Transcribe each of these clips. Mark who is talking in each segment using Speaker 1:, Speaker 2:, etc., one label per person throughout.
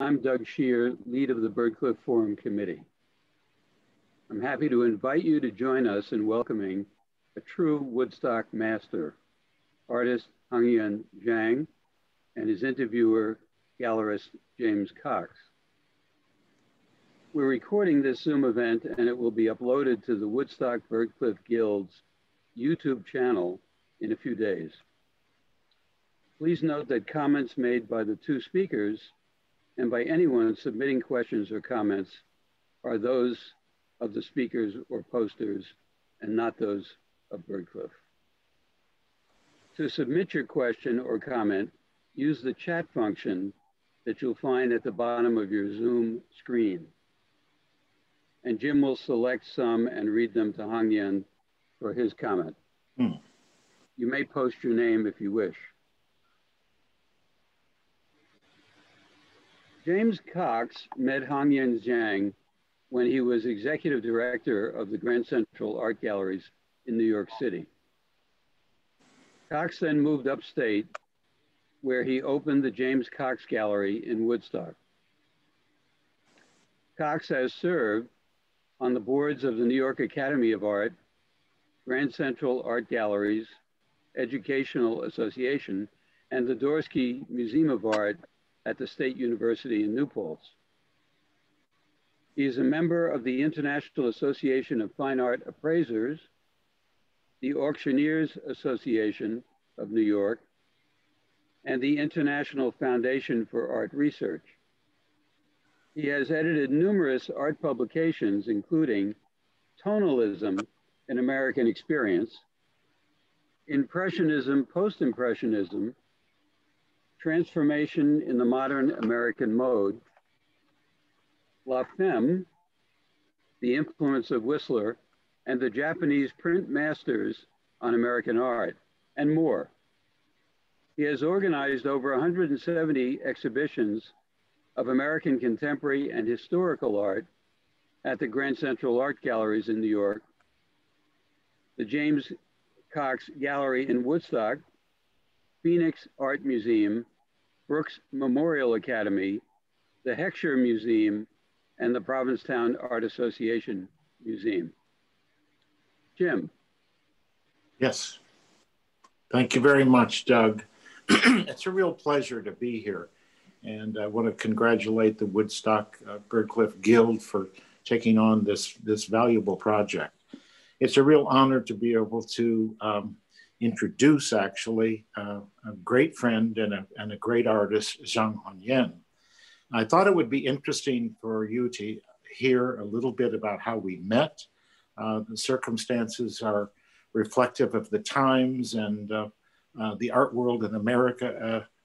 Speaker 1: I'm Doug Shear, lead of the Byrdcliffe Forum Committee. I'm happy to invite you to join us in welcoming a true Woodstock master, artist Hongnian Zhang, and his interviewer, gallerist James Cox. We're recording this Zoom event and it will be uploaded to the Woodstock Byrdcliffe Guild's YouTube channel in a few days. Please note that comments made by the two speakers and by anyone submitting questions or comments are those of the speakers or posters and not those of Byrdcliffe. To submit your question or comment, use the chat function that you'll find at the bottom of your Zoom screen. And Jim will select some and read them to Hongnian for his comment. Hmm. You may post your name if you wish. James Cox met Hongnian Zhang when he was executive director of the Grand Central Art Galleries in New York City. Cox then moved upstate where he opened the James Cox Gallery in Woodstock. Cox has served on the boards of the New York Academy of Art, Grand Central Art Galleries, Educational Association, and the Dorsky Museum of Art at the State University in New Paltz. He is a member of the International Association of Fine Art Appraisers, the Auctioneers Association of New York, and the International Foundation for Art Research. He has edited numerous art publications, including Tonalism, an American Experience, Impressionism, Post-Impressionism, Transformation in the Modern American Mode, La Femme, The Influence of Whistler, and the Japanese Print Masters on American Art, and more. He has organized over 170 exhibitions of American contemporary and historical art at the Grand Central Art Galleries in New York, the James Cox Gallery in Woodstock, Phoenix Art Museum, Brooks Memorial Academy, the Heckscher Museum, and the Provincetown Art Association Museum. Jim.
Speaker 2: Yes. Thank you very much, Doug. it's a real pleasure to be here. And I want to congratulate the Woodstock uh, Byrdcliffe Guild for taking on this, this valuable project. It's a real honor to be able to um, introduce actually uh, a great friend and a, and a great artist, Zhang Hongnian. I thought it would be interesting for you to hear a little bit about how we met. Uh, the circumstances are reflective of the times and uh, uh the art world in America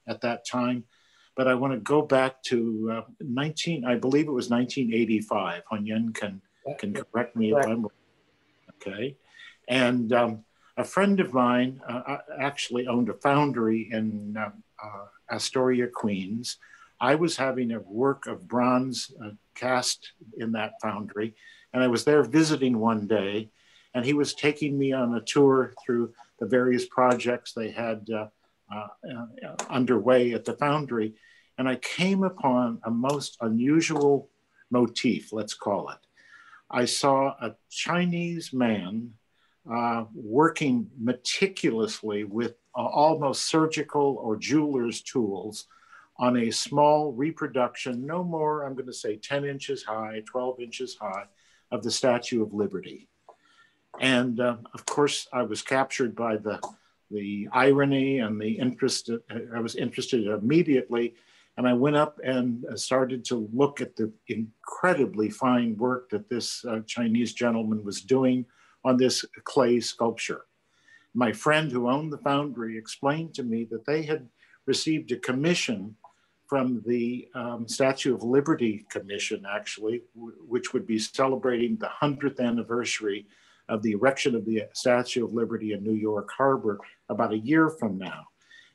Speaker 2: uh, at that time. But I want to go back to uh, 19, I believe it was 1985. Hongnian can, can correct me if I'm wrong. okay. And um, a friend of mine uh, actually owned a foundry in uh, uh, Astoria, Queens. I was having a work of bronze uh, cast in that foundry, and I was there visiting one day, and he was taking me on a tour through the various projects they had uh, uh, underway at the foundry. And I came upon a most unusual motif, let's call it. I saw a Chinese man uh, working meticulously with uh, almost surgical or jeweler's tools on a small reproduction, no more, I'm going to say 10 inches high, 12 inches high, of the Statue of Liberty. And uh, of course, I was captured by the, the irony and the interest. I was interested immediately. And I went up and started to look at the incredibly fine work that this uh, Chinese gentleman was doing on this clay sculpture. My friend who owned the foundry explained to me that they had received a commission from the um, Statue of Liberty Commission, actually, which would be celebrating the 100th anniversary of the erection of the Statue of Liberty in New York Harbor about a year from now.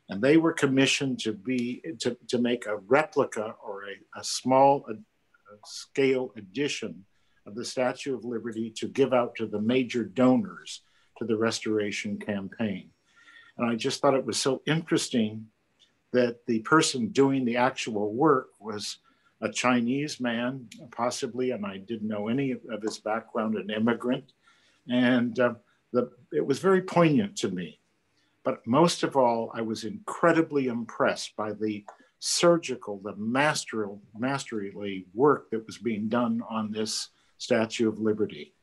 Speaker 2: And they were commissioned to be to, to make a replica or a, a small a, a scale edition of the Statue of Liberty to give out to the major donors to the restoration campaign. And I just thought it was so interesting that the person doing the actual work was a Chinese man, possibly, and I didn't know any of his background, an immigrant. And uh, the, it was very poignant to me. But most of all, I was incredibly impressed by the surgical, the masterly, masterly work that was being done on this Statue of Liberty.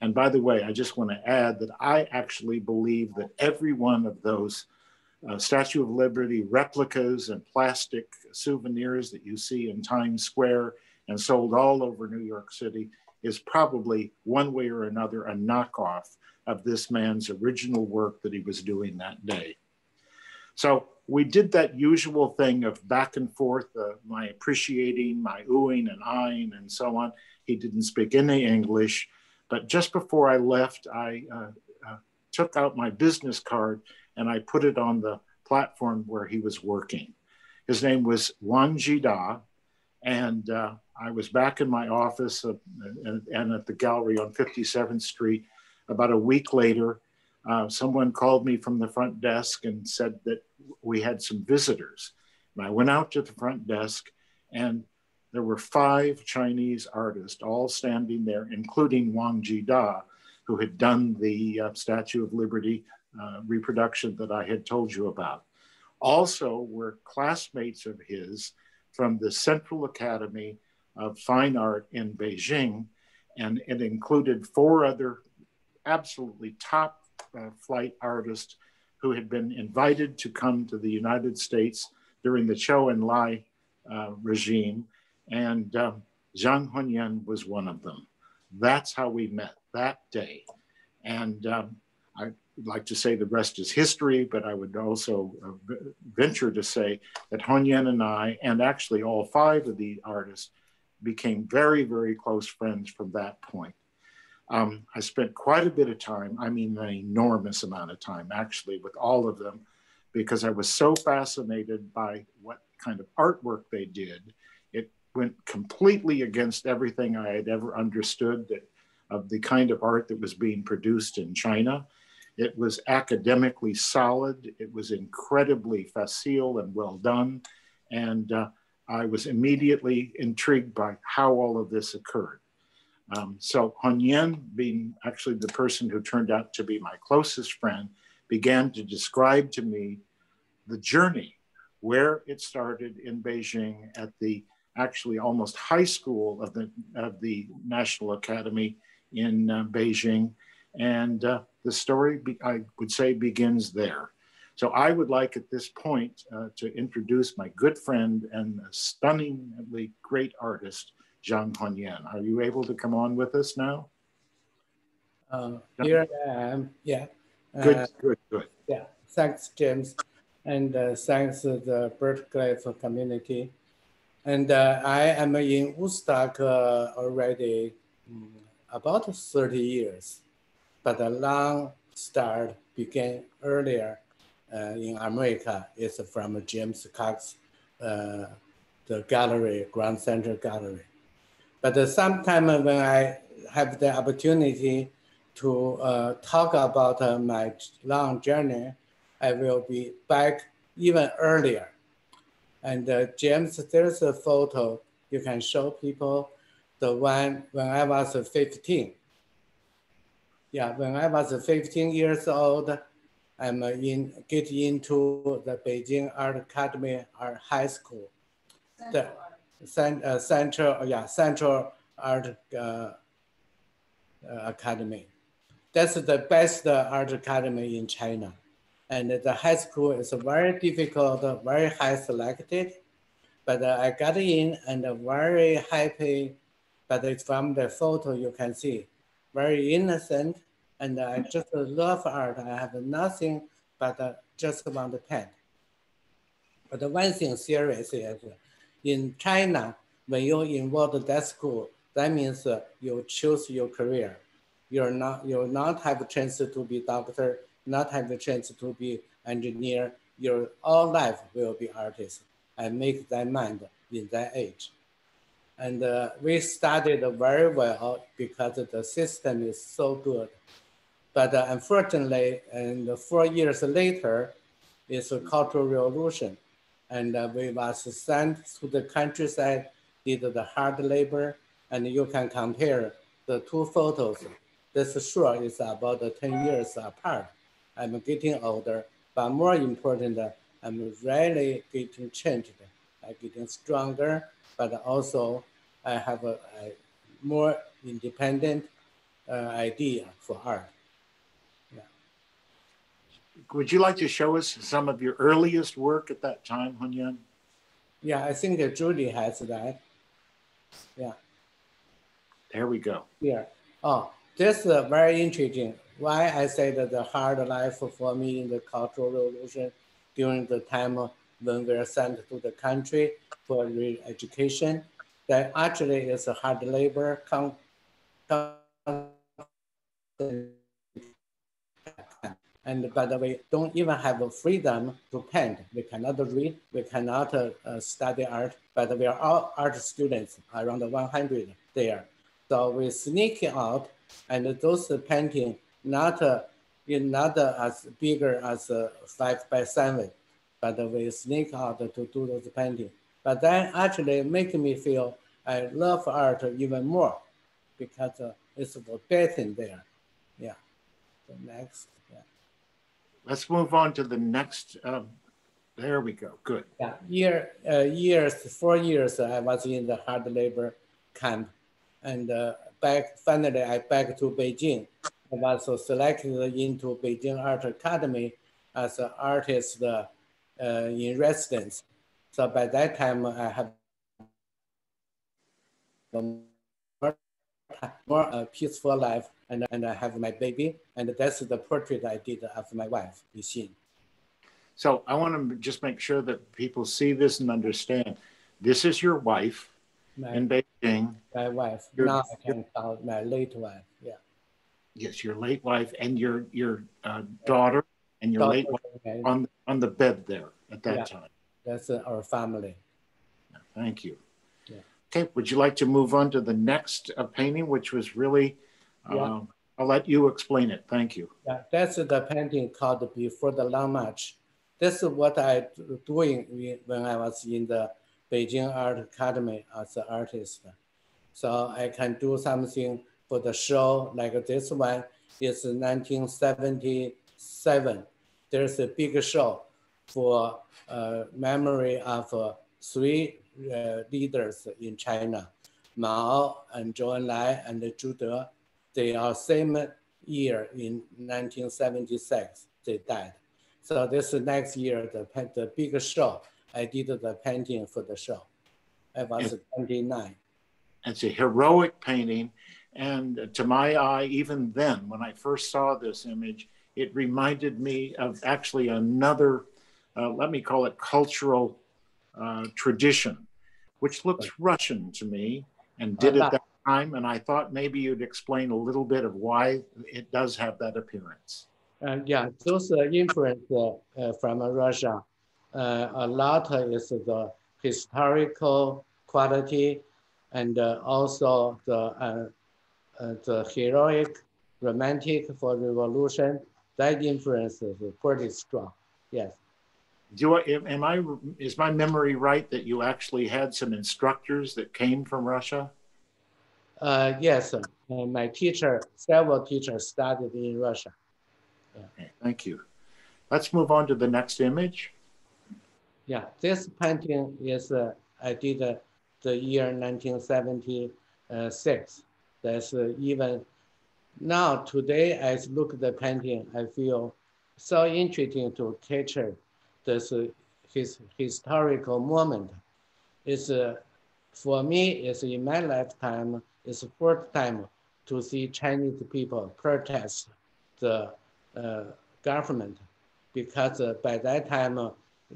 Speaker 2: And by the way, I just want to add that I actually believe that every one of those uh, Statue of Liberty replicas and plastic souvenirs that you see in Times Square and sold all over New York City is probably one way or another a knockoff of this man's original work that he was doing that day. So we did that usual thing of back and forth, uh, my appreciating, my oohing and eyeing and so on. He didn't speak any English, but just before I left, I uh, uh, took out my business card and I put it on the platform where he was working. His name was Wang Jida, and uh, I was back in my office uh, and, and, at the gallery on 57th Street. About a week later, uh, someone called me from the front desk and said that we had some visitors. And I went out to the front desk, and there were five Chinese artists all standing there, including Wang Jida, who had done the uh, Statue of Liberty uh, reproduction that I had told you about. Also, were classmates of his from the Central Academy of Fine Art in Beijing, and it included four other absolutely top uh, flight artist who had been invited to come to the United States during the Zhou Enlai uh, regime, and um, Zhang Hongnian was one of them. That's how we met that day. And um, I would like to say the rest is history, but I would also uh, venture to say that Hongnian and I, and actually all five of the artists, became very, very close friends from that point. Um, I spent quite a bit of time, I mean, an enormous amount of time actually, with all of them, because I was so fascinated by what kind of artwork they did. It went completely against everything I had ever understood that, of the kind of art that was being produced in China. It was academically solid. It was incredibly facile and well done. And uh, I was immediately intrigued by how all of this occurred. Um, so Hongnian, being actually the person who turned out to be my closest friend, began to describe to me the journey, where it started in Beijing at the actually almost high school of the, of the National Academy in uh, Beijing. And uh, the story, be, I would say, begins there. So I would like at this point uh, to introduce my good friend and stunningly great artist, Zhang Hongnian. Are you able to come on with us now?
Speaker 3: Uh, here I am, yeah.
Speaker 2: Good, uh, good, good.
Speaker 3: Yeah, thanks, James. And uh, thanks the Byrdcliffe community. And uh, I am in Woodstock uh, already um, about 30 years, but the long start began earlier uh, in America. It's from James Cox, uh, the gallery, Grand Central Gallery. But uh, sometime when I have the opportunity to uh, talk about uh, my long journey, I will be back even earlier. And uh, James, there's a photo you can show people, the one when I was 15. Yeah, when I was 15 years old, I'm in get into the Beijing Art Academy Art High School. The, cent, uh, Central, yeah, Central Art uh, uh, Academy. That's the best art academy in China. And the high school is very difficult, very high selected, but uh, I got in and very happy. But it's from the photo you can see, very innocent, and I just love art. I have nothing but uh, just want to paint. But the one thing serious is in China, when you involve that school, that means uh, you choose your career. You're not, you'll not have a chance to be doctor, not have a chance to be engineer. Your all life will be artist and make that mind in that age. And uh, we studied very well because the system is so good. But uh, unfortunately, and four years later, it's a cultural revolution. And uh, we was sent to the countryside did the hard labor, and you can compare the two photos. This sure is about 10 years apart. I'm getting older, but more important, I'm really getting changed. I'm getting stronger, but also I have a, a more independent uh, idea for art.
Speaker 2: Would you like to show us some of your earliest work at that time, Hongnian?
Speaker 3: Yeah, I think Julie has that. Yeah.
Speaker 2: There we go.
Speaker 3: Yeah. Oh, this uh, is very interesting. Why I say that the hard life for me in the Cultural Revolution during the time when we are sent to the country for re-education, that actually is a hard labor. Come, and by the way, don't even have a freedom to paint. We cannot read, we cannot uh, study art, but we are all art students, around 100 there. So we sneak out, and those painting not uh, not as bigger as uh, five by seven, but we sneak out to do those painting. But that actually make me feel I love art even more because uh, it's forbidden there. Yeah. Next.
Speaker 2: Let's move on to the next. Um, there we go. Good.
Speaker 3: Yeah. Year uh, years four years I was in the hard labor camp, and uh, back finally I back to Beijing. I was selected into Beijing Art Academy as an artist uh, in residence. So by that time I have more, more uh, peaceful life and, and I have my baby. And that's the portrait I did of my wife, Yixin.
Speaker 2: So I want to just make sure that people see this and understand. This is your wife my, in Beijing.
Speaker 3: My wife. Your, now I can call my late wife. Yeah.
Speaker 2: Yes, your late wife and your your uh, daughter and your daughter, late wife okay. on on the bed there at that yeah. time.
Speaker 3: That's uh, our family.
Speaker 2: Thank you. Okay, would you like to move on to the next uh, painting, which was really, yeah. Um, I'll let you explain it. Thank you.
Speaker 3: Yeah, that's the painting called Before the Long March. This is what I doing when I was in the Beijing Art Academy as an artist. So I can do something for the show like this one is 1977. There's a big show for uh, memory of uh, three uh, leaders in China, Mao and Zhou Enlai and Zhu De, they are same year in 1976, they died. So this next year, the, the big show, I did the painting for the show. I was it, 29.
Speaker 2: It's a heroic painting. And to my eye, even then, when I first saw this image, it reminded me of actually another, uh, let me call it cultural uh, tradition, which looks Russian to me and did at that time. And I thought maybe you'd explain a little bit of why it does have that appearance.
Speaker 3: Uh, yeah, those uh, influence uh, uh from Russia, uh, a lot is the historical quality and uh, also the, the heroic, romantic for revolution. That influence is pretty strong, yes
Speaker 2: do I, am I, is my memory right that you actually had some instructors that came from Russia?
Speaker 3: Uh, yes, uh, my teacher, several teachers studied in Russia.
Speaker 2: Yeah. Okay, thank you. Let's move on to the next image.
Speaker 3: Yeah, this painting is, uh, I did uh, the year 1976. That's uh, even now today, as look at the painting, I feel so interesting to capture this his historical moment. Is uh, for me, it's in my lifetime, it's the first time to see Chinese people protest the uh, government because uh, by that time, uh,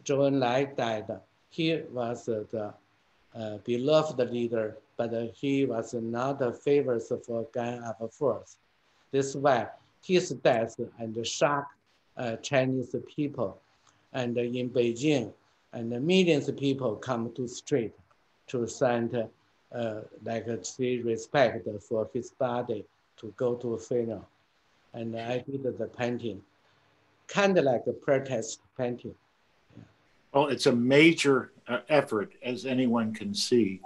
Speaker 3: Zhou Enlai died. He was the uh, beloved leader, but he was not famous for gun of force. This is why his death and shocked uh, Chinese people and in Beijing, and millions of people come to street to send uh, like say respect for his body to go to a funeral. And I did the painting, kind of like a protest painting.
Speaker 2: Well, it's a major uh, effort, as anyone can see.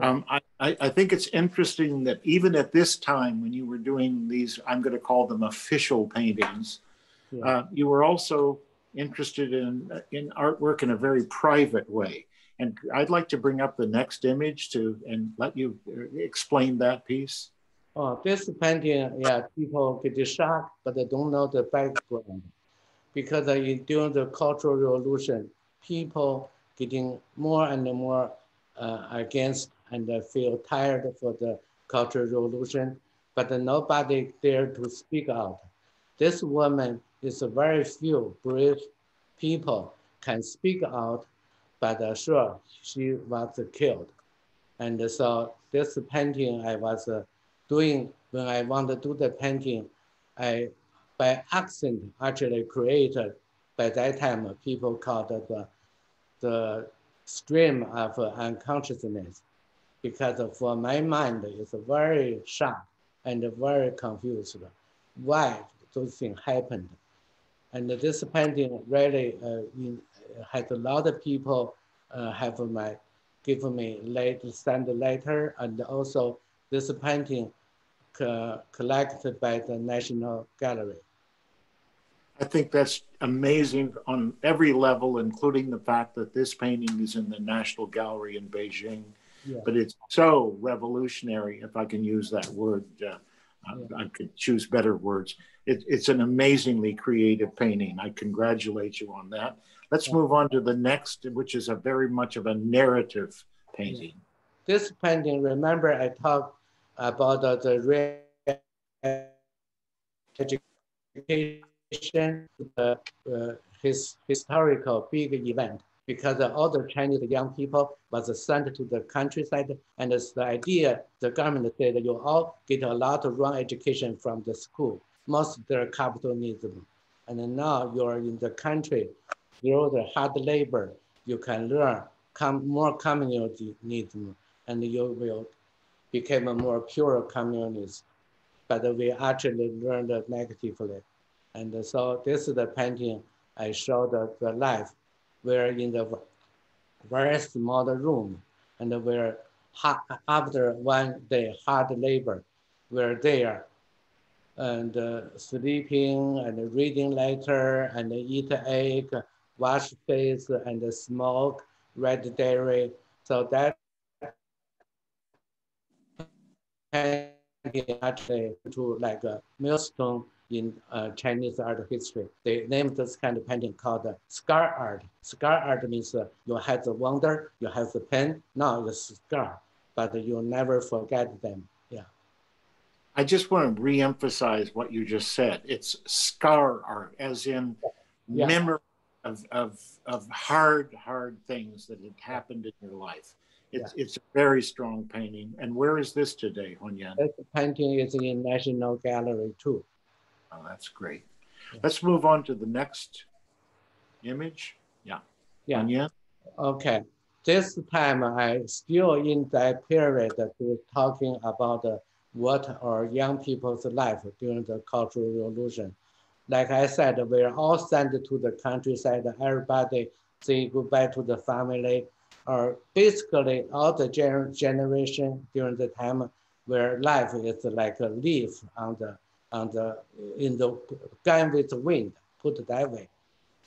Speaker 2: Um, I, I think it's interesting that even at this time, when you were doing these, I'm going to call them official paintings, yeah. uh, you were also interested in in artwork in a very private way. And I'd like to bring up the next image to and let you uh, explain that piece.
Speaker 3: Oh, this painting, yeah, people get shocked, but they don't know the background. Because during the Cultural Revolution, people getting more and more uh, against and feel tired for the Cultural Revolution, but nobody dare to speak out. This woman is a very few brave people can speak out, but uh, sure, she was killed. And so this painting I was uh, doing when I want to do the painting, I by accident actually created by that time people called the, the stream of unconsciousness because for my mind it's very sharp and very confused why those things happened. And this painting really uh, in, had a lot of people uh, have my give me late send letter and also this painting co collected by the National Gallery.
Speaker 2: I think that's amazing on every level, including the fact that this painting is in the National Gallery in Beijing. Yeah. But it's so revolutionary, if I can use that word. Uh, yeah. I, I, could choose better words. It, it's an amazingly creative painting. I congratulate you on that. Let's yeah. move on to the next, which is a very much of a narrative painting.
Speaker 3: This painting, remember I talked about uh, the education, uh, uh, his historical big event because all the Chinese young people was sent to the countryside and it's the idea, the government said you all get a lot of wrong education from the school, most of their capitalism. And now you're in the country, through the hard labor, you can learn come more communism and you will become a more pure communist. But we actually learned negatively. And so this is the painting I showed the, the life where in the very small room and where after one day hard labor, we're there and uh, sleeping and reading letter and eat egg, wash face and smoke red dairy. So that actually to like a millstone in uh, Chinese art history. They named this kind of painting called uh, scar art. Scar art means uh, you have the wonder, you have the pain, now it's scar, but you'll never forget them. Yeah.
Speaker 2: I just want to re-emphasize what you just said. It's scar art, as in yeah. memory of, of, of hard, hard things that had happened in your life. It's, yeah. it's a very strong painting. And where is this today, Hongnian?
Speaker 3: This painting is in National Gallery too.
Speaker 2: Oh, that's great. Let's move on to the next image. Yeah.
Speaker 3: Yeah. Anya? Okay. This time I still in that period talking about uh, what are young people's life during the Cultural Revolution. Like I said, we're all sent to the countryside. Everybody say goodbye to the family, or basically all the gener generation during the time where life is like a leaf on the on the in the gun with the wind, put it that way.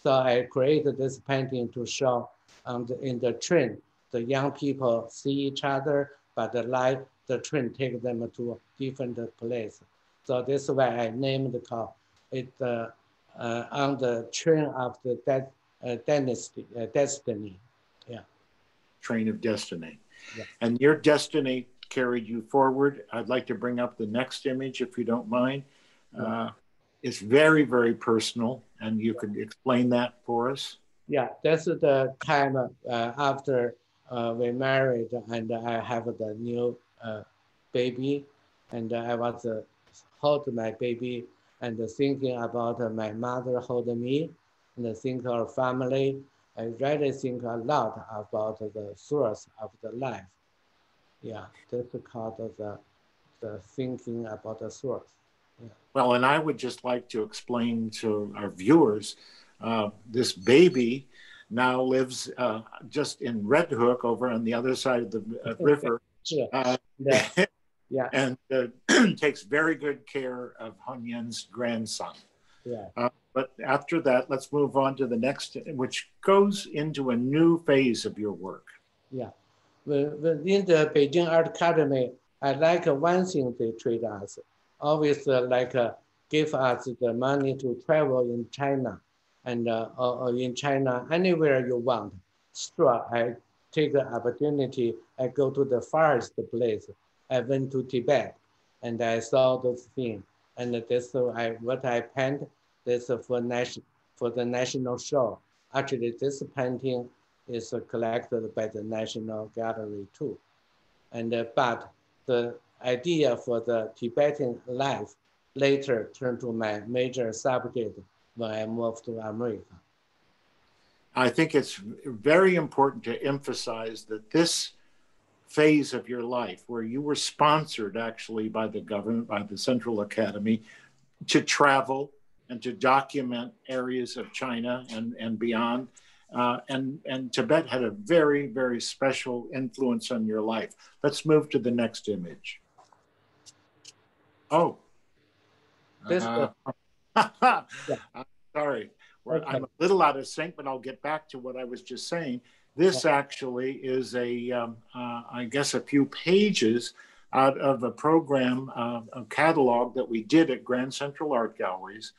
Speaker 3: So I created this painting to show um, the, in the train, the young people see each other, but the light, the train take them to a different place. So this is why I named the car it uh, uh, on the train of the de uh, dynasty, uh, destiny. Yeah.
Speaker 2: Train of destiny. Yeah. And your destiny carried you forward. I'd like to bring up the next image, if you don't mind. Uh, it's very, very personal, and you could explain that for us.
Speaker 3: Yeah, that's the time uh, after uh, we married, and I have the new uh, baby, and I was uh, hold my baby and thinking about my mother holding me, and think of family. I really think a lot about the source of the life. Yeah, that's called the, the thinking about the source.
Speaker 2: Well, and I would just like to explain to our viewers uh, this baby now lives uh, just in Red Hook over on the other side of the uh, river Uh,
Speaker 3: Yeah. yeah,
Speaker 2: and uh, takes very good care of Hongnian's grandson.
Speaker 3: yeah.
Speaker 2: Uh, but after that, let's move on to the next, which goes into a new phase of your work.
Speaker 3: Yeah. In the Beijing Art Academy, I like one thing they treat us. Always uh, like uh, give us the money to travel in China and uh, in China, anywhere you want. Sure, I take the opportunity. I go to the farthest place. I went to Tibet and I saw those things. And this I what I paint this for national for the national show. Actually, this painting is collected by the National Gallery too. And uh, but the idea for the Tibetan life later turned to my major subject when I moved to America.
Speaker 2: I think it's very important to emphasize that this phase of your life, where you were sponsored actually by the government, by the Central Academy, to travel and to document areas of China and, and beyond. Uh, and, and Tibet had a very, very special influence on your life. Let's move to the next image. Oh.
Speaker 3: This
Speaker 2: Uh,
Speaker 3: Yeah.
Speaker 2: I'm sorry.
Speaker 3: Okay.
Speaker 2: I'm a little out of sync, but I'll get back to what I was just saying. This actually is a, um, uh, I guess, a few pages out of a program, uh, a catalog that we did at Grand Central Art Galleries.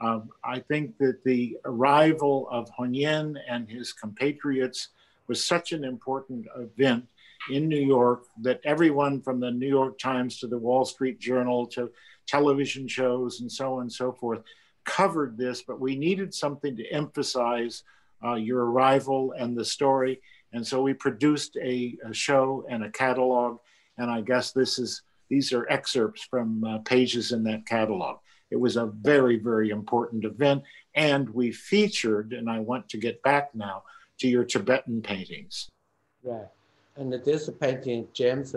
Speaker 2: Um, I think that the arrival of Yen and his compatriots was such an important event in New York that everyone from the New York Times to the Wall Street Journal to television shows and so on and so forth covered this, but we needed something to emphasize uh, your arrival and the story. And so we produced a, a, show and a catalog. And I guess this is these are excerpts from uh, pages in that catalog. It was a very, very important event. And we featured, and I want to get back now to your Tibetan paintings.
Speaker 3: Right. And this painting, James,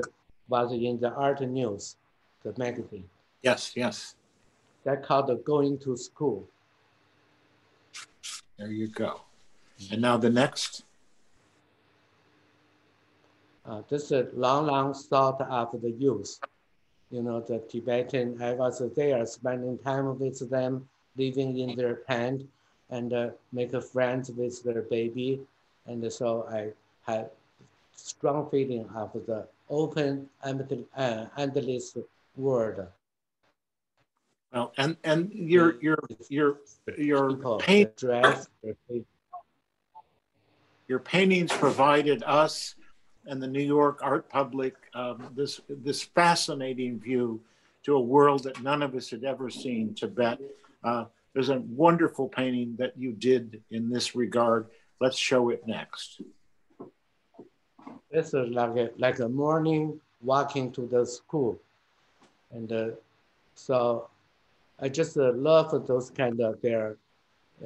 Speaker 3: was in the Art News, the magazine.
Speaker 2: Yes, yes.
Speaker 3: That called the Going to School.
Speaker 2: There you go. And now the next.
Speaker 3: Uh, this is long, long thought of the youth. You know, the Tibetan, I was there spending time with them, living in their tent and uh, make friends with their baby. And so I had strong feeling of the open, uh, endless world.
Speaker 2: Well, and and your your your your paint
Speaker 3: dress,
Speaker 2: your paintings provided us and the New York art public um, this this fascinating view to a world that none of us had ever seen. Tibet. Uh, there's a wonderful painting that you did in this regard. Let's show it next.
Speaker 3: This is like a, like a morning walking to the school, and uh, so I just uh, love those kind of their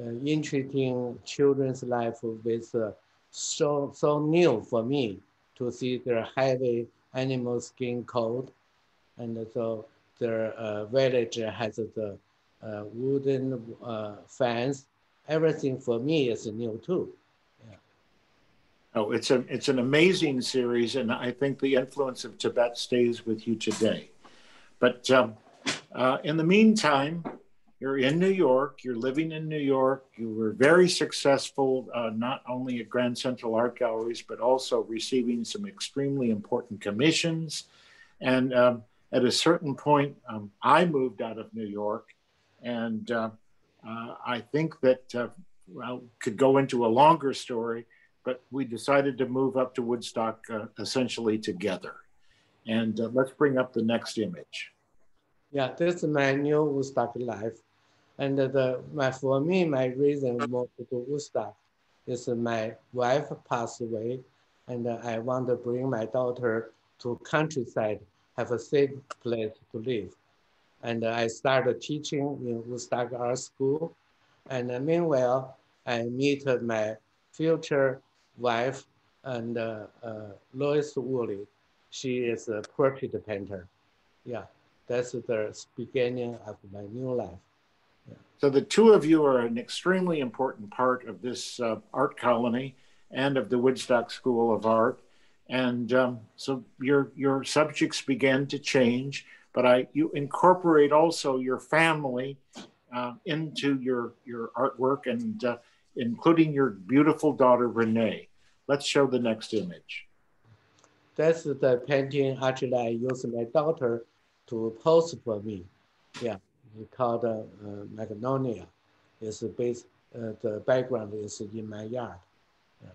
Speaker 3: uh, interesting children's life with uh, so so new for me to see their heavy animal skin coat, and so their uh, village has the uh, wooden uh, fence. Everything for me is new too. Yeah.
Speaker 2: Oh, it's a it's an amazing series, and I think the influence of Tibet stays with you today. But um, uh, in the meantime, you're in New York, you're living in New York, you were very successful, uh, not only at Grand Central Art Galleries, but also receiving some extremely important commissions. And um, at a certain point, um, I moved out of New York. And uh, uh I think that, uh, well, could go into a longer story, but we decided to move up to Woodstock uh, essentially together. And let's bring up the next image.
Speaker 3: Yeah, this is new Woodstock life. And the my for me, my reason more to do Woodstock is my wife passed away, and I want to bring my daughter to countryside, have a safe place to live. And I started teaching in Woodstock Art School. And meanwhile, I meet my future wife and uh, uh, Lois Woolley. She is a portrait painter. Yeah that's the beginning of my new life.
Speaker 2: So the two of you are an extremely important part of this uh, art colony and of the Woodstock School of Art. And um, so your, your subjects began to change, but I, you incorporate also your family uh, into your, your artwork and uh, including your beautiful daughter, Renee. Let's show the next image.
Speaker 3: That's the painting actually I use my daughter to pose for me. Yeah, called uh, Magnolia. It's based, uh, the background is in my yard. Yeah.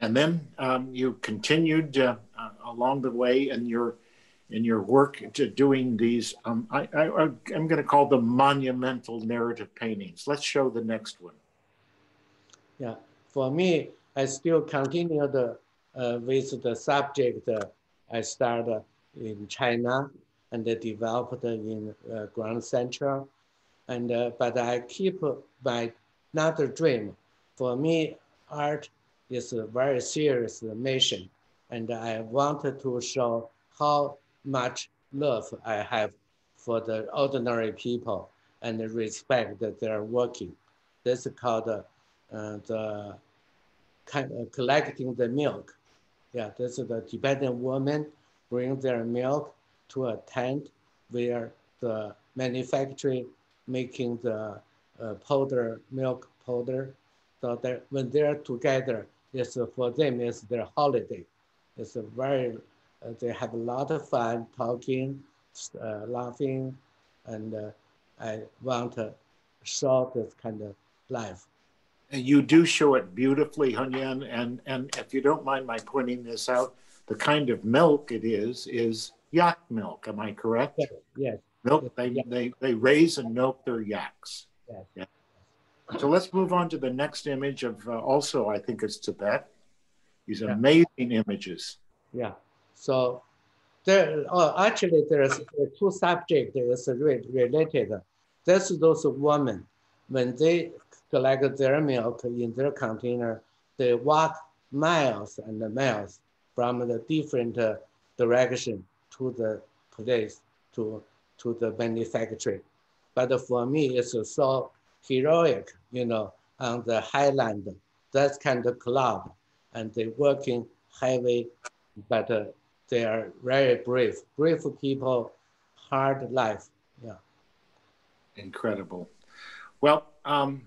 Speaker 2: And then um, you continued uh, uh along the way in your in your work to doing these. Um, I, I, I'm going to call them monumental narrative paintings. Let's show the next one.
Speaker 3: Yeah, for me, I still continue the, uh, with the subject I started in China and they developed in uh, Grand Central. And, uh, but I keep my another dream. For me, art is a very serious mission. And I wanted to show how much love I have for the ordinary people and respect that they're working. This is called uh, the kind of collecting the milk. Yeah, this is the Tibetan woman bring their milk to a tent where the manufacturing making the uh, powder, milk powder. So when they're together, it's for them, it's their holiday. It's a very, uh, they have a lot of fun talking, uh, laughing, and uh, I want to show this kind of life
Speaker 2: you do show it beautifully, Hongnian. And, and if you don't mind my pointing this out, the kind of milk it is, is yak milk. Am I correct?
Speaker 3: Yes. yes.
Speaker 2: Milk, they, yes. they, they raise and milk their yaks. Yes. Yeah. So let's move on to the next image of uh, also, I think it's Tibet. These yeah. amazing images.
Speaker 3: Yeah. So there, oh, actually, there's two subjects that is related. That's those women when they collect their milk in their container. They walk miles and miles from the different uh, direction to the place to, to the manufacturing. But for me, it's so heroic, you know, on the highland, that kind of club, and they're working heavy, but uh, they are very brave, brave people, hard life, yeah.
Speaker 2: Incredible. Well, um,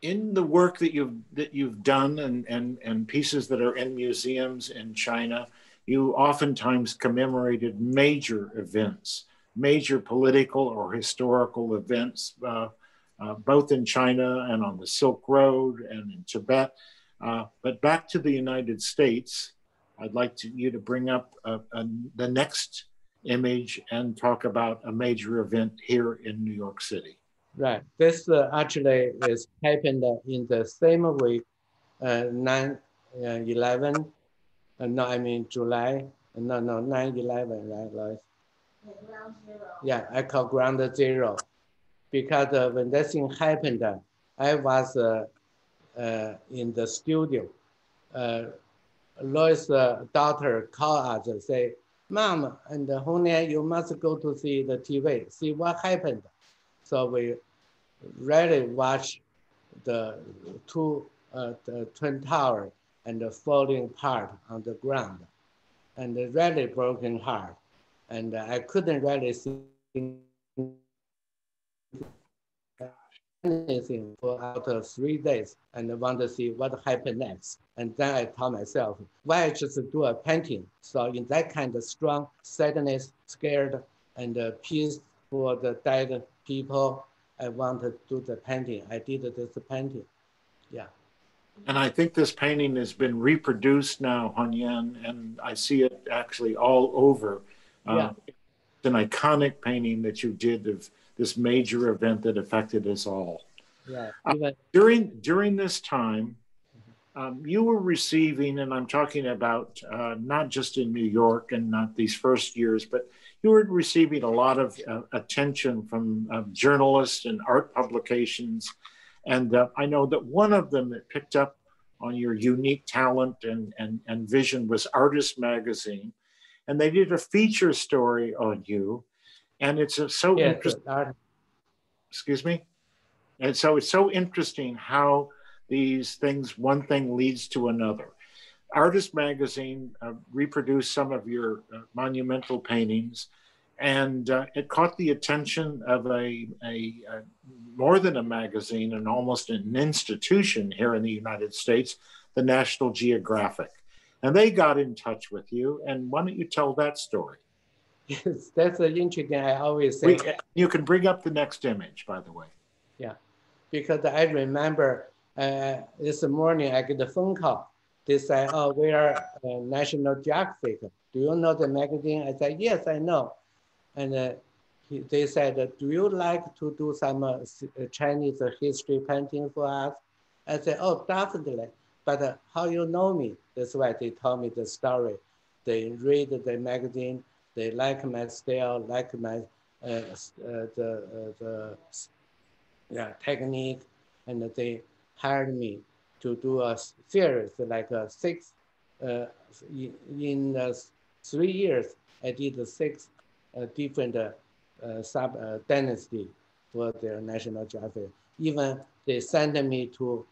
Speaker 2: in the work that you've that you've done and, and, and pieces that are in museums in China, you oftentimes commemorated major events, major political or historical events, uh, uh, both in China and on the Silk Road and in Tibet. Uh, but back to the United States, I'd like to, you to bring up uh, the next image and talk about a major event here in New York City.
Speaker 3: Right. This uh, actually is happened in the same week, uh, 9 uh, 11. Uh, no, I mean July. No, no, 9 11, right, Lois? Yeah, I call ground zero. Because uh, when that thing happened, uh, I was uh, uh, in the studio. Uh, Lois' uh, daughter called us and say, Mom and Hongnian, you must go to see the TV, see what happened. So we really watch the two uh, the twin tower and falling apart on the ground, and really broken heart, and I couldn't really see anything for after three days and I want to see what happened next. And then I told myself, why I just do a painting? So in that kind of strong sadness, scared, and uh, peace for the dead people. I want to do the painting. I did this painting. Yeah.
Speaker 2: And I think this painting has been reproduced now, Hongnian, and I see it actually all over.
Speaker 3: Uh, yeah.
Speaker 2: It's an iconic painting that you did of this major event that affected us all.
Speaker 3: Yeah. Uh,
Speaker 2: during during this time, um, you were receiving, and I'm talking about uh, not just in New York and not these first years, but you were receiving a lot of uh, attention from uh, journalists and art publications. And uh, I know that one of them that picked up on your unique talent and, and, and vision was Artist Magazine. And they did a feature story on you. And it's so yeah, interesting. Excuse me? And so it's so interesting how these things, one thing leads to another. Artist Magazine uh, reproduced some of your uh, monumental paintings, and uh, it caught the attention of a, a, a, more than a magazine and almost an institution here in the United States, the National Geographic. And they got in touch with you. And why don't you tell that story?
Speaker 3: Yes, that's an interesting. I always say.
Speaker 2: We, you can bring up the next image, by the way.
Speaker 3: Yeah, because I remember uh, this morning I get a phone call. They say, "Oh, we are uh, National Geographic. Do you know the magazine?" I said, "Yes, I know." And uh, he, they said, "Do you like to do some uh, uh, Chinese history painting for us?" I said, "Oh, definitely." But uh, how you know me? That's why they told me the story. They read the magazine they like my style, like my uh, uh, the uh, the yeah technique, and they hired me to do a series like a six. Uh, in, in uh, three years, I did six uh, different sub dynasty for their National Geographic. Even they sent me to,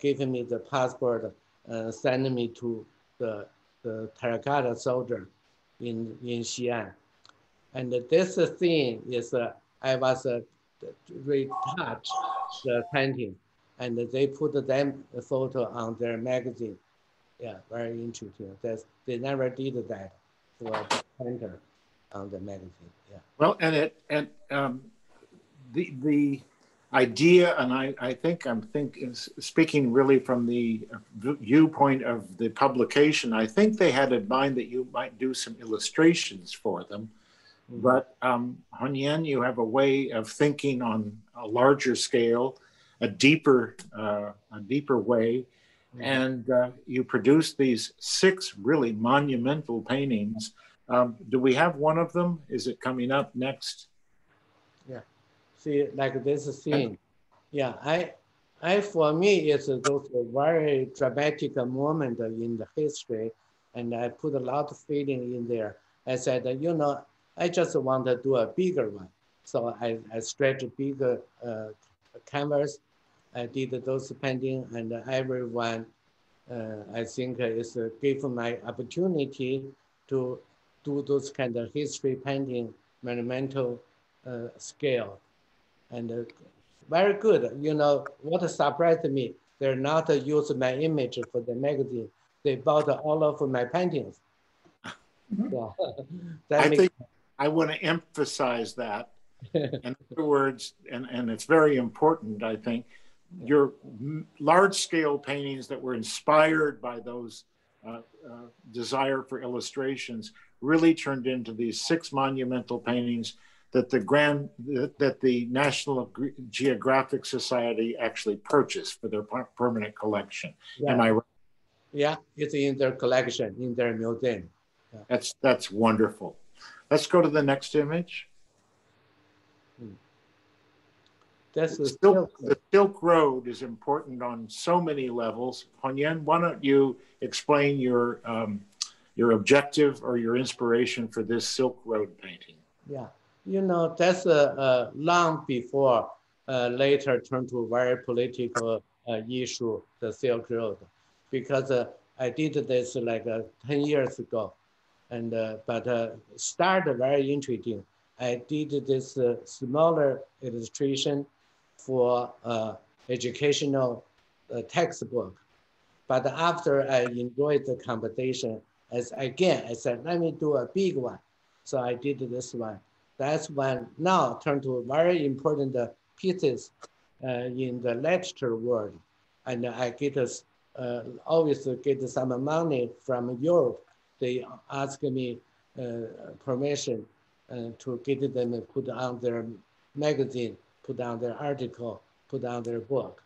Speaker 3: give me the passport, send me to the the terracotta soldier in, in Xi'an. And this thing is, uh, I was uh, retouch the painting and they put them photo on their magazine. Yeah, very interesting. That's, they never did that for the painter on the magazine. Yeah.
Speaker 2: Well, and it and um, the the idea, and I, I think I'm think speaking really from the viewpoint of the publication. I think they had in mind that you might do some illustrations for them, mm-hmm. but um, Hongnian, you have a way of thinking on a larger scale, a deeper uh, a deeper way, mm-hmm. and uh, you produce these six really monumental paintings. Um, do we have one of them? Is it coming up next? Yeah.
Speaker 3: See like this scene. Yeah, I, I for me it's those very dramatic moment in the history, and I put a lot of feeling in there. I said, you know, I just want to do a bigger one. So I, I stretch a bigger uh, canvas. I did those painting and everyone, uh, I think is uh, given my opportunity to do those kind of history painting, monumental uh, scale and uh, very good. You know, what surprised me, they're not uh, use my image for the magazine. They bought all of my paintings.
Speaker 2: Mm-hmm. I think I want to emphasize that. In other words, and, and it's very important, I think, your large scale paintings that were inspired by those uh, uh, desire for illustrations really turned into these six monumental paintings that the grand that the National Geographic Society actually purchased for their permanent collection. Yeah. Am I right?
Speaker 3: Yeah, it's in their collection in their museum.
Speaker 2: Yeah. That's that's wonderful. Let's go to the next image.
Speaker 3: Hmm. That's
Speaker 2: the Silk, the Silk Road is important on so many levels. Hongnian, why don't you explain your um, your objective or your inspiration for this Silk Road painting?
Speaker 3: Yeah you know, that's uh, long before uh, later turned to very political uh, issue, the Silk Road, because uh, I did this like uh, 10 years ago. And, but started very interesting. I did this smaller illustration for educational textbook. But after I enjoyed the competition, as again, I said, let me do a big one. So I did this one that's when now turn to very important pieces uh, in the literature world. And I get uh, always get some money from Europe. They ask me uh, permission uh, to get them put on their magazine, put on their article, put on their book.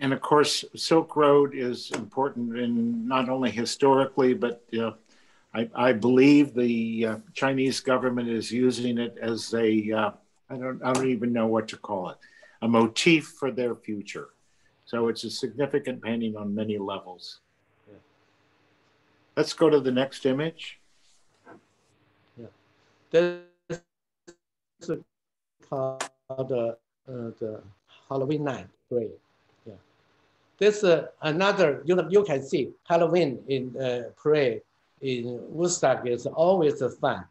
Speaker 2: And of course, Silk Road is important in not only historically, but uh, I, I believe the uh, Chinese government is using it as a uh, I don't I don't even know what to call it a motif for their future. So it's a significant painting on many levels. Yeah. Let's go to the next image.
Speaker 3: Yeah, this is called uh, the Halloween night. Great. This uh, another, you, you can see Halloween in uh, parade in Woodstock is always fun.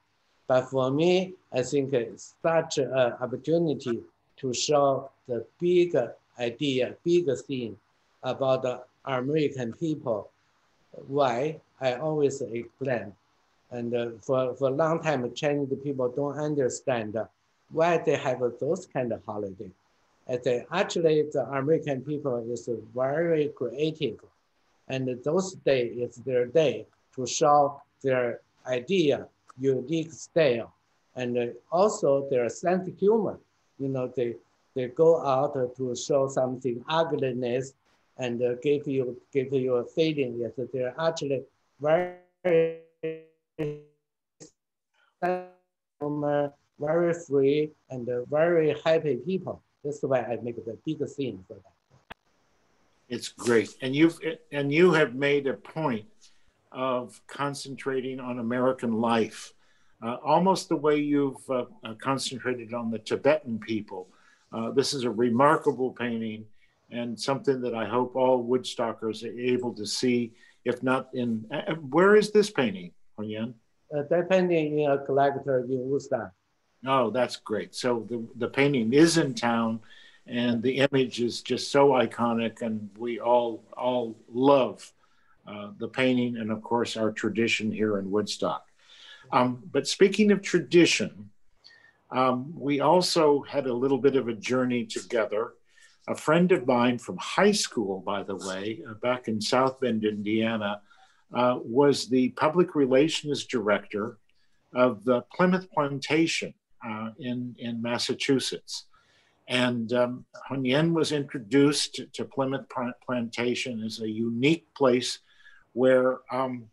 Speaker 3: But for me, I think it's such an opportunity to show the big idea, big thing about the American people. Why? I always explain. And uh, for, for a long time, Chinese people don't understand why they have those kind of holiday. And they, actually, the American people is very creative. And those day is their day to show their idea, unique style, and also their sense of humor. You know, they, they go out to show something ugliness and give you give you a feeling that they're actually very very free and very happy people. That's why I make the big scene for that.
Speaker 2: It's great, and you've and you have made a point of concentrating on American life, uh, almost the way you've uh, uh, concentrated on the Tibetan people. Uh, this is a remarkable painting and something that I hope all Woodstockers are able to see, if not in. Uh, where is this painting?
Speaker 3: Uh, that painting in a collector in Woodstock.
Speaker 2: Oh, that's great. So the, the painting is in town and the image is just so iconic and we all all love uh, the painting and of course our tradition here in Woodstock. Um, but speaking of tradition, um, we also had a little bit of a journey together. A friend of mine from high school, by the way, uh, back in South Bend, Indiana, uh, was the public relations director of the Plymouth Plantation uh, in, in Massachusetts. And um, Hongnian was introduced to, Plymouth Plantation as a unique place where um,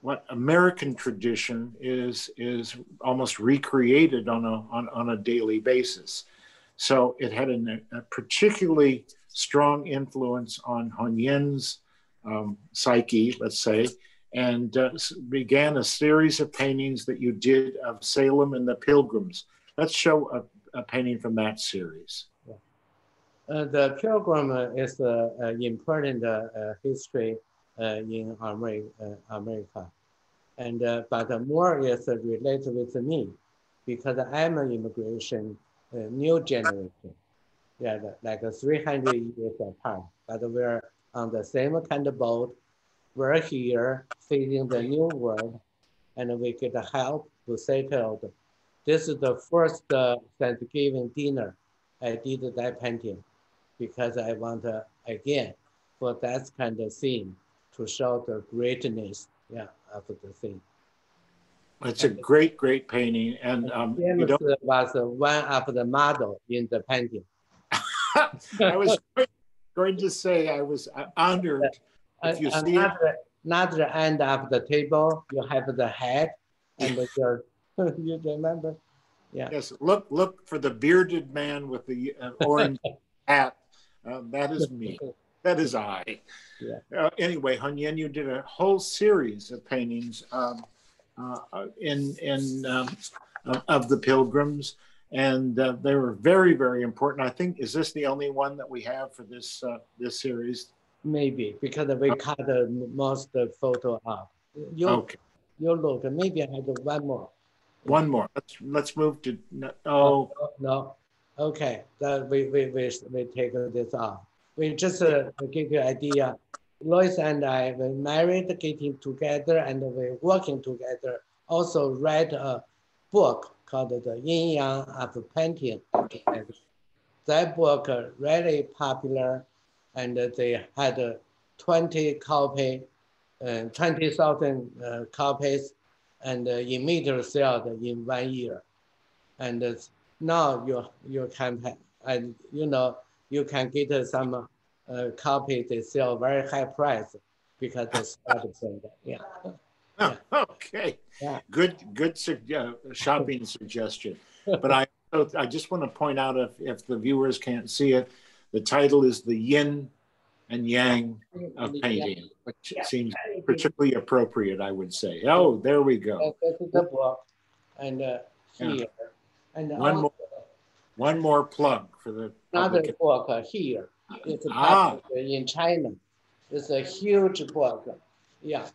Speaker 2: what American tradition is is almost recreated on a on, on a daily basis. So it had an, a particularly strong influence on Hongnian's um, psyche, let's say, and uh, began a series of paintings that you did of Salem and the Pilgrims. Let's show a, a painting from that series.
Speaker 3: Uh, the Pilgrim is an important uh, history uh, in America, uh. And, uh, but more is related with me because I'm an immigration new generation. Yeah, like 300 years apart, but we're on the same kind of boat we're here facing the new world and we get help to settle. This is the first uh, Thanksgiving dinner I did that painting because I want to, again, for that kind of thing to show the greatness yeah, of the thing.
Speaker 2: It's a great, great painting. And um,
Speaker 3: James was one of the model in the painting.
Speaker 2: I was going to say I was honored if you see
Speaker 3: another, it, another end of the table, you have the head and the you remember?
Speaker 2: Yeah. Yes. Look, look for the bearded man with the uh, orange hat. Uh, that is me. That is I. Yeah. Uh, anyway, Hongnian, you did a whole series of paintings um, uh, in in um, of the pilgrims, and uh, they were very very important. I think is this the only one that we have for this uh, this series?
Speaker 3: Maybe because we okay. cut the most photo up. You,
Speaker 2: okay.
Speaker 3: You look, maybe I have one more.
Speaker 2: One more. Let's let's move to oh
Speaker 3: no. no. Okay, that we, we we we take this off. We just uh, give you idea. Lois and I were married, getting together, and we working together. Also read a book called The Yin Yang of Painting. That book really popular and they had 20 copy, uh, 20,000 uh, copies and uh, immediately sold in one year. And now you, you can, and you know, you can get some uh, copy, they sell very high price because it's yeah.
Speaker 2: yeah. okay. Yeah. Good, good su uh, shopping suggestion. But I, I just want to point out if, if the viewers can't see it, the title is The Yin and Yang of Painting, which seems particularly appropriate, I would say. Oh, there we go.
Speaker 3: This is the book. And uh, here. Yeah. And
Speaker 2: one more, one more plug for the
Speaker 3: another book uh, here. It's
Speaker 2: Ah.
Speaker 3: published in China. It's a huge book. Yeah.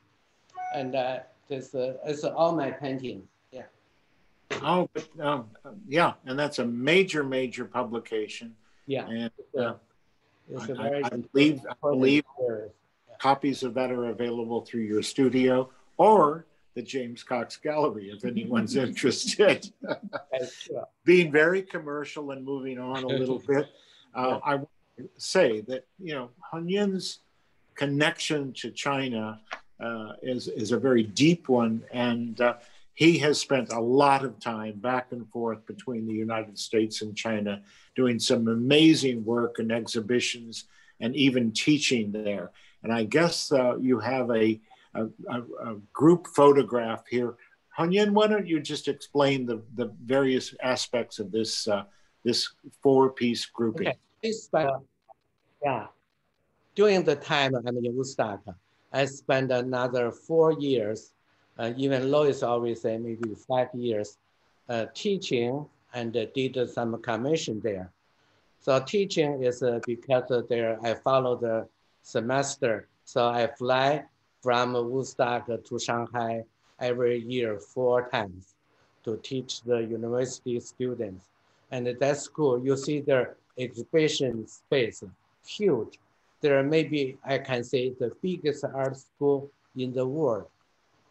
Speaker 3: And uh, this, uh, it's all my painting. Yeah.
Speaker 2: Oh, but, um, yeah, and that's a major, major publication.
Speaker 3: Yeah.
Speaker 2: And
Speaker 3: It's a,
Speaker 2: uh,
Speaker 3: it's
Speaker 2: I-
Speaker 3: a very
Speaker 2: I- I believe- I believe-
Speaker 3: series.
Speaker 2: copies of that are available through your studio or the James Cox Gallery if anyone's interested. Being very commercial and moving on a little bit, uh, I want to say that you know Hongnian's connection to China uh, is is a very deep one, and uh, he has spent a lot of time back and forth between the United States and China, doing some amazing work and exhibitions, and even teaching there. And I guess uh, you have a, a, a, group photograph here. Hongnian, why don't you just explain the, the various aspects of this uh, this four piece grouping?
Speaker 3: Okay. By, yeah. During the time I'm in Woodstock, I spent another four years, uh, even Lois always say maybe five years, uh, teaching and did some commission there. So teaching is uh, because there I follow the semester. So I fly from Woodstock to Shanghai every year four times to teach the university students. And at that school, you see their exhibition space, huge. There may be, I can say, the biggest art school in the world.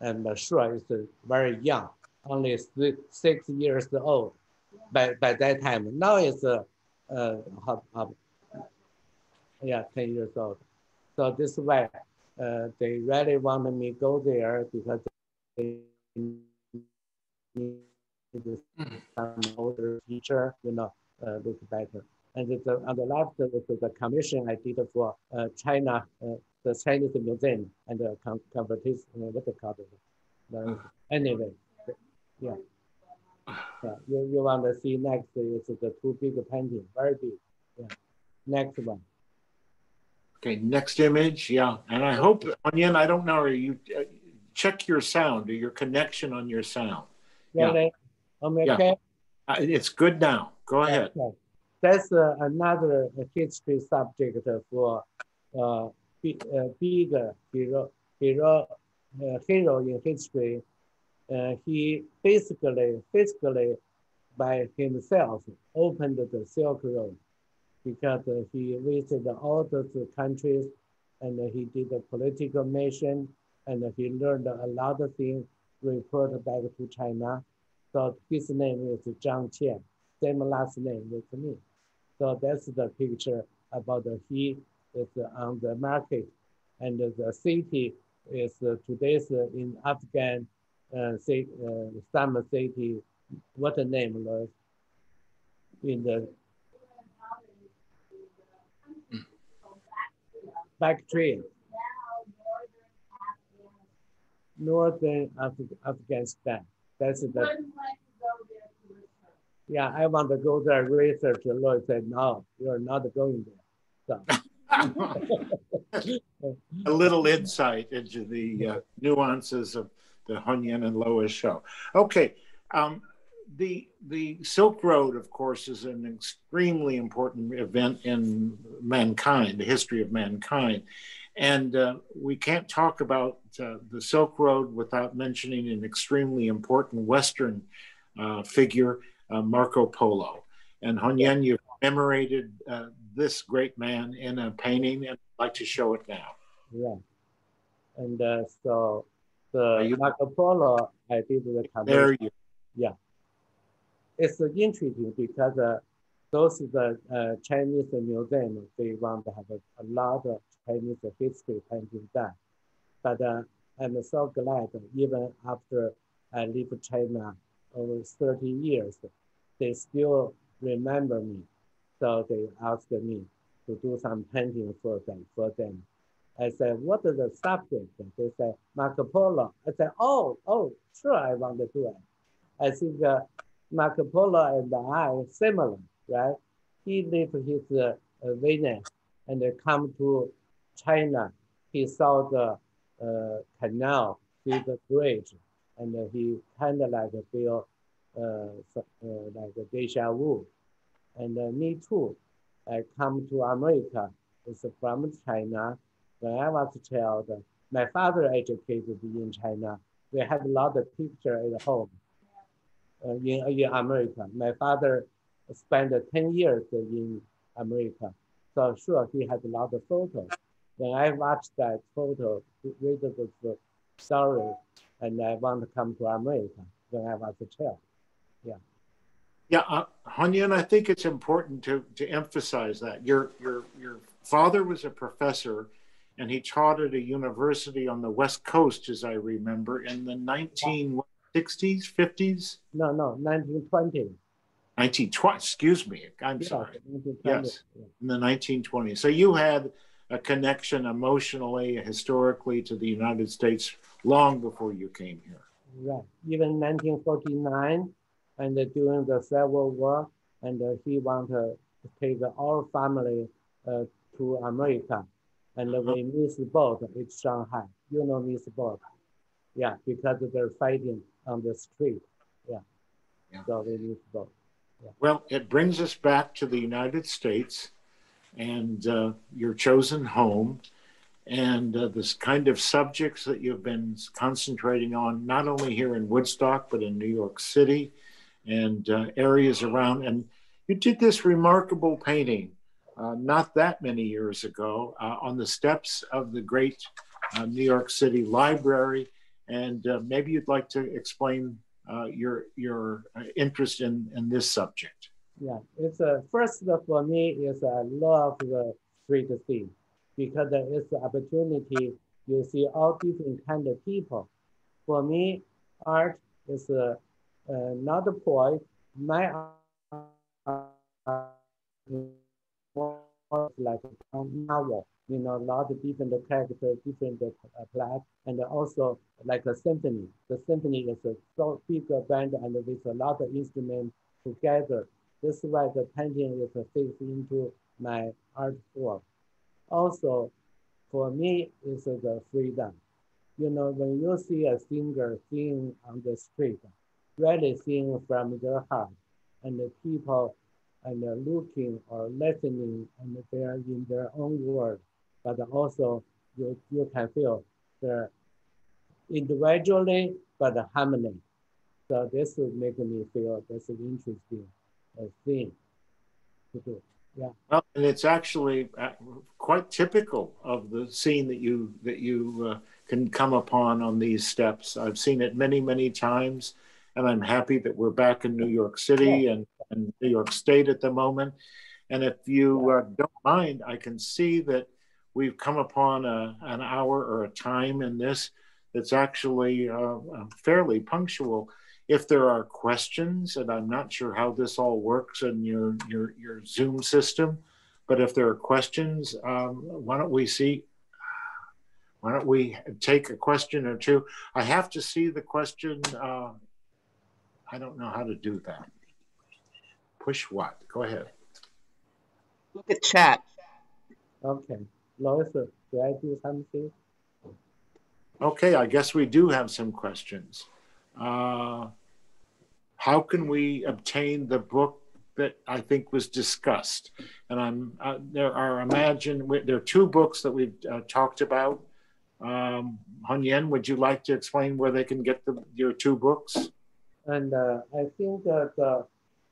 Speaker 3: And uh, sure, it's very young, only six years old by, by that time. Now it's, uh, uh, how- how- yeah, 10 years old. So this is why uh, they really wanted me go there because they need some older teacher, you know, uh, look better. And the, on the left is the commission I did for uh, China, uh, the Chinese Museum and the con- competition, uh, what they call it. Anyway, yeah. Yeah, you, you want to see next is the two big painting, very big. Yeah. Next one.
Speaker 2: Okay, next image. Yeah, and I hope Onion. I don't know. Are you uh, check your sound or your connection on your sound? Yeah. Yeah.
Speaker 3: okay.
Speaker 2: Uh, it's good now. Go ahead.
Speaker 3: Okay. That's uh, another history subject for uh, big, uh, big hero, hero, uh, hero in history. Uh, he basically, physically, by himself, opened the Silk Road because he visited all those countries and he did a political mission and he learned a lot of things, report back to China. So his name is Zhang Qian, same last name with me. So that's the picture about the he is on the market and the city is today's in Afghan uh, city, uh, some city, what the name was in the Bactria, northern Af- Afghanistan. That's the yeah, I want to go there research. And Lloyd said, no, you're not going there. So,
Speaker 2: a little insight into the uh, nuances of the Hongnian and Lois show. Okay, um, the the Silk Road, of course, is an extremely important event in mankind, the history of mankind, and uh, we can't talk about uh, the Silk Road without mentioning an extremely important Western uh, figure, uh, Marco Polo. And Hongnian, you've commemorated uh, this great man in a painting, and I'd like to show it now.
Speaker 3: yeah. And uh, so
Speaker 2: You-
Speaker 3: Marco Polo, I did the
Speaker 2: There
Speaker 3: commission.
Speaker 2: you
Speaker 3: It's interesting because uh, those the uh, Chinese museum, they want to have a, a lot of Chinese history painting done. But uh, I'm so glad even after I leave China over 30 years, they still remember me. So they asked me to do some painting for them. For them, I said, "What is the subject?" They said Marco Polo. I said, "Oh, oh, sure, I want to do it." I think uh, Marco Polo and I are similar, right? He left his uh, Venice and come to China. He saw the uh, canal through the bridge, and he kind of like feel uh, uh, like a deja vu. And uh, me too. I come to America. It's from China. When I was a child, my father educated in China. We had a lot of picture at home uh, in, in America. My father spent 10 years in America. So sure, he had a lot of photos. When I watched that photo, read the story, and I want to come to America when I was a child. Yeah.
Speaker 2: Yeah, uh, Hongnian, I think it's important to, to emphasize that your your your father was a professor, and he taught at a university on the West Coast, as I remember, in the 1960s, 50s.
Speaker 3: No, no, 1920.
Speaker 2: 1920. Excuse me. I'm
Speaker 3: Yeah,
Speaker 2: sorry. Yes. In the 1920s. So you had a connection emotionally, historically to the United States long before you came here.
Speaker 3: Right. Even 1949, and during the Civil War, and uh, he wanted to take our family uh, to America, and we missed boat in Shanghai. You know, missed boat. Yeah, because they're fighting on the street. Yeah.
Speaker 2: Yeah.
Speaker 3: So we missed boat.
Speaker 2: Well, it brings us back to the United States and uh, your chosen home and uh, this kind of subjects that you've been concentrating on, not only here in Woodstock, but in New York City and uh, areas around. And you did this remarkable painting uh, not that many years ago uh, on the steps of the great uh, New York City Library. And uh, maybe you'd like to explain uh, your your interest in in this subject.
Speaker 3: Yeah, it's uh, first for me is I love the street scene because it's the opportunity you see all different kind of people. For me, art is uh, uh, not a point. My art more like a novel, you know, a lot of different characters, different uh, plot, and also like a symphony. The symphony is a so big band and with a lot of instruments together. This is why the painting is fixed into my art form. Also, for me, it's the freedom. You know, when you see a singer singing on the street, really singing from their heart, and the people and they're looking or listening, and they are in their own world, but also you, you can feel they're individually, but the harmony. So this would make me feel that's an interesting uh, thing to do. Yeah.
Speaker 2: Well, and it's actually uh, quite typical of the scene that you that you uh, can come upon on these steps. I've seen it many, many times, and I'm happy that we're back in New York City and, and New York State at the moment. And if you uh, don't mind, I can see that we've come upon a, an hour or a time in this that's actually uh, fairly punctual. If there are questions, and I'm not sure how this all works in your your, your Zoom system, but if there are questions, um, why don't we see? Why don't we take a question or two? I have to see the question. Uh, I don't know how to do that. Push what? Go ahead.
Speaker 4: Look at chat.
Speaker 3: Okay. Lois, do I do something?
Speaker 2: Okay, I guess we do have some questions. Uh, how can we obtain the book that I think was discussed? And I'm uh, there are imagine there are two books that we've uh, talked about. Um, Hongnian, would you like to explain where they can get the, your two books?
Speaker 3: And uh, I think that the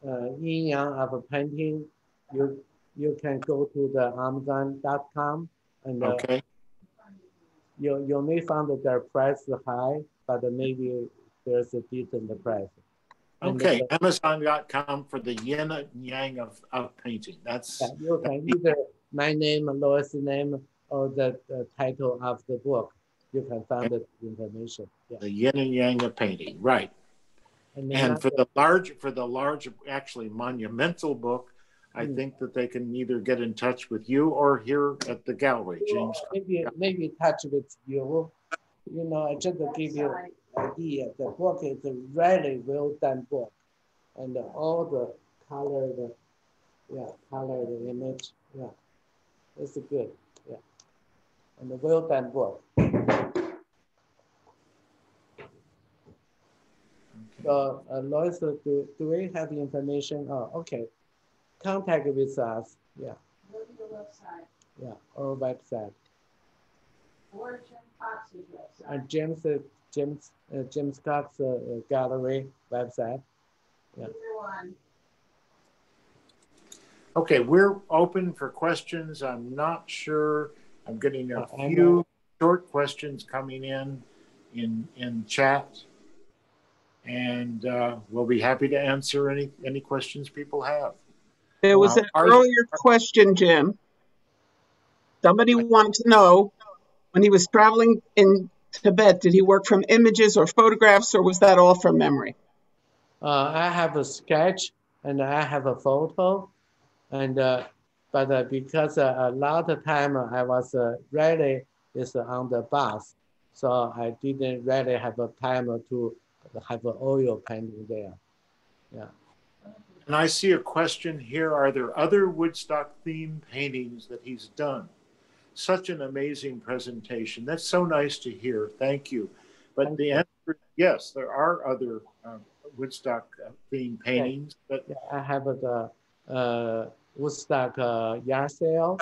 Speaker 3: uh, yin yang of painting, you you can go to the Amazon.com and uh,
Speaker 2: Okay,
Speaker 3: you you may find that their price is high, but maybe there's a decent price. And
Speaker 2: okay.
Speaker 3: the-
Speaker 2: Amazon.com for the yin and yang of, of painting. That's
Speaker 3: Yeah, you can either my name, Lois' name, or the, the title of the book. You can find the information. Yeah.
Speaker 2: the yin and yang of painting, right?
Speaker 3: And
Speaker 2: And for the large, for the large, actually monumental book, I
Speaker 3: Mm.
Speaker 2: think that they can either get in touch with you or here at the gallery, James.
Speaker 3: maybe maybe touch with you. You know, I just to give you idea. The book is a really well done book, and all the colored, yeah, colored image, yeah, it's good, yeah, and a well done book. So, uh, Lois, do, do we have the information? Oh, okay. Contact with us Yeah.
Speaker 5: Go to the website,
Speaker 3: Yeah, our website.
Speaker 5: or Jim Cox's website.
Speaker 3: And James, uh, James, uh, James Cox uh, uh, Gallery website. Yeah.
Speaker 2: Okay, we're open for questions. I'm not sure. I'm getting a
Speaker 3: Uh,
Speaker 2: few short questions coming in in in chat, and uh, we'll be happy to answer any any questions people have.
Speaker 4: There was
Speaker 2: Wow.
Speaker 4: an
Speaker 2: Are-
Speaker 4: earlier question, Jim. Somebody wanted to know when he was traveling in Tibet, did he work from images or photographs, or was that all from memory?
Speaker 3: Uh, I have a sketch and I have a photo, and uh, but uh, because uh, a lot of time I was uh, really is on the bus, so I didn't really have a time to have an oil painting there. Yeah.
Speaker 2: And I see a question here: Are there other Woodstock theme paintings that he's done? Such an amazing presentation. That's so nice to hear. Thank you. But
Speaker 3: Thank
Speaker 2: the
Speaker 3: you.
Speaker 2: answer, yes, there are other uh, Woodstock theme paintings, but
Speaker 3: Yeah, I have the uh, Woodstock uh, yard sale,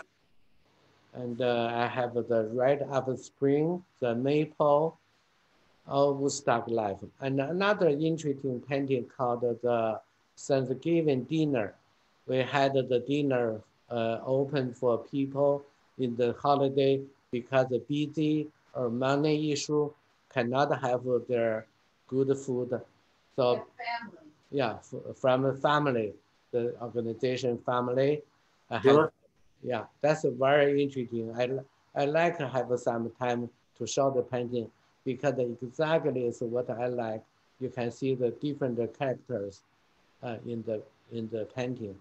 Speaker 3: and uh, I have the Red Up Spring, the Maple, all Woodstock Life. And another interesting painting called the Thanksgiving dinner. We had the dinner uh, open for people in the holiday because the busy or money issue cannot have their good food. So
Speaker 5: family.
Speaker 3: yeah, f- from the family, the organization family. I have, yeah, that's very interesting. I, li- I like to have some time to show the painting because exactly is what I like. You can see the different characters uh, in the in the painting,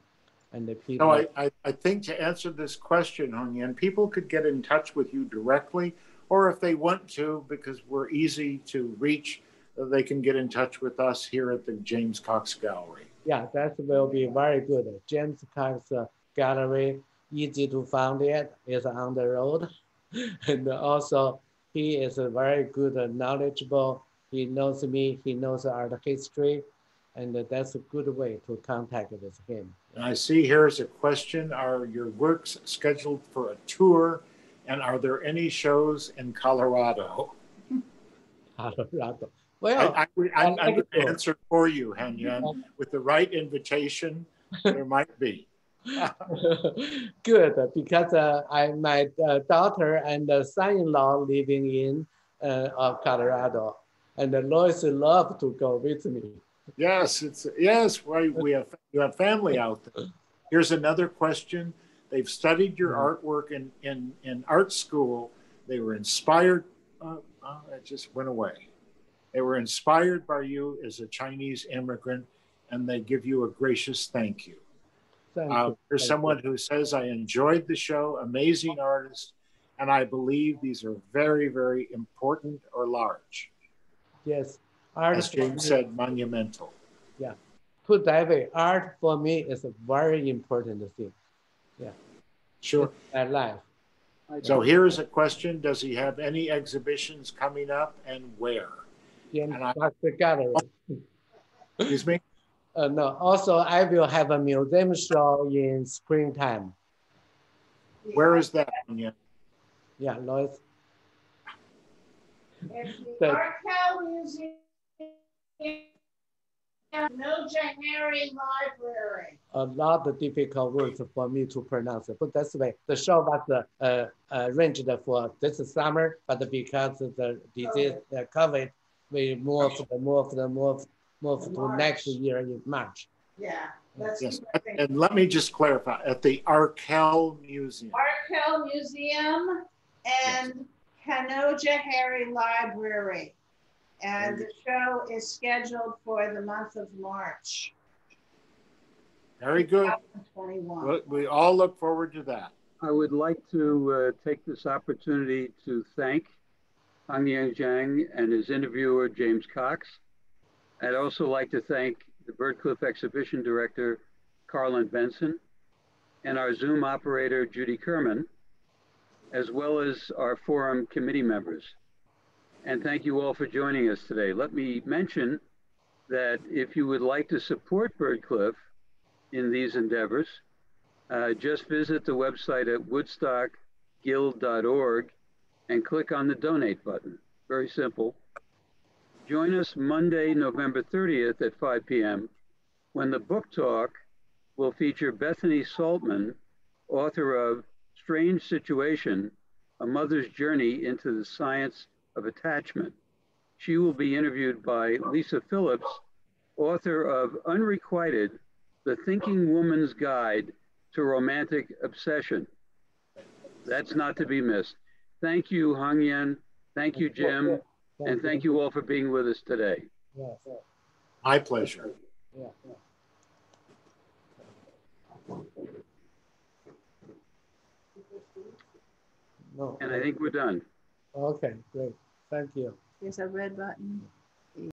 Speaker 3: and the people.
Speaker 2: No, I, I, I think to answer this question, Hongnian, people could get in touch with you directly, or if they want to, because we're easy to reach, uh, they can get in touch with us here at the James Cox Gallery.
Speaker 3: Yeah, that will be very good. James Cox uh, Gallery, easy to find it, is on the road. and also, he is a very good, uh, knowledgeable. He knows me, he knows art history, and that's a good way to contact with him.
Speaker 2: And I see here's a question Are your works scheduled for a tour? And are there any shows in Colorado?
Speaker 3: Colorado. Well,
Speaker 2: I, I'm, I'm going to answer for you, Hongnian. With the right invitation, there might be.
Speaker 3: good because uh, I my uh, daughter and uh, son-in-law living in uh, uh, Colorado, and Lois love to go with me.
Speaker 2: Yes, it's yes. Why we have you have family out there. Here's another question. They've studied your artwork in in in art school. They were inspired. Uh, uh, it just went away. They were inspired by you as a Chinese immigrant, and they give you a gracious thank you.
Speaker 3: Thank
Speaker 2: Uh,
Speaker 3: you.
Speaker 2: there's
Speaker 3: Thank
Speaker 2: someone
Speaker 3: you.
Speaker 2: who says, "I enjoyed the show. Amazing artist." And I believe these are very, very important or large.
Speaker 3: Yes, art.
Speaker 2: As James said, monumental. Yeah.
Speaker 3: Put that way, art for me is a very important thing Yeah.
Speaker 2: Sure.
Speaker 3: in life.
Speaker 2: So here's a question. Does he have any exhibitions coming up and where?
Speaker 3: James
Speaker 2: And I-
Speaker 3: Cox Gallery.
Speaker 2: Excuse me?
Speaker 3: Uh, no, also I will have a museum show in springtime.
Speaker 2: Where is that? Anya?
Speaker 3: Yeah, Lois.
Speaker 5: It's the
Speaker 3: Thank-
Speaker 5: Arkell Museum, Noja Harry Library.
Speaker 3: a lot of difficult words for me to pronounce. But that's why the show was uh, uh, arranged for this summer, but because of the disease, uh, COVID, we moved, moved, moved, moved to
Speaker 5: March.
Speaker 3: next year in March.
Speaker 5: Yeah, that's.
Speaker 2: Yes.
Speaker 5: I.
Speaker 2: And let me just clarify at the Arkell Museum.
Speaker 5: Arkell Museum and Canajoharie Library. And the show is scheduled for the month of March,
Speaker 2: Very good.
Speaker 5: 2021.
Speaker 2: We- We all look forward to that.
Speaker 1: I would like to uh, take this opportunity to thank Hongnian Zhang and his interviewer, James Cox. I'd also like to thank the Byrdcliffe Exhibition Director, Carlin Benson, and our Zoom operator, Judy Kerman, as well as our forum committee members. And thank you all for joining us today. Let me mention that if you would like to support Byrdcliffe in these endeavors, uh, just visit the website at woodstockguild.org and click on the donate button. Very simple. Join us Monday, November 30th at 5 p.m. when the book talk will feature Bethany Saltman, author of Strange Situation A Mother's Journey into the Science of Attachment. She will be interviewed by Lisa Phillips, author of Unrequited The Thinking Woman's Guide to Romantic Obsession. That's not to be missed. Thank you, Hongnian. Thank you, Jim. And thank you all for being with us today.
Speaker 3: Yes,
Speaker 2: My pleasure.
Speaker 3: yeah, yeah. No.
Speaker 1: And I think we're done.
Speaker 3: Okay, great. Thank you.
Speaker 5: There's a red button.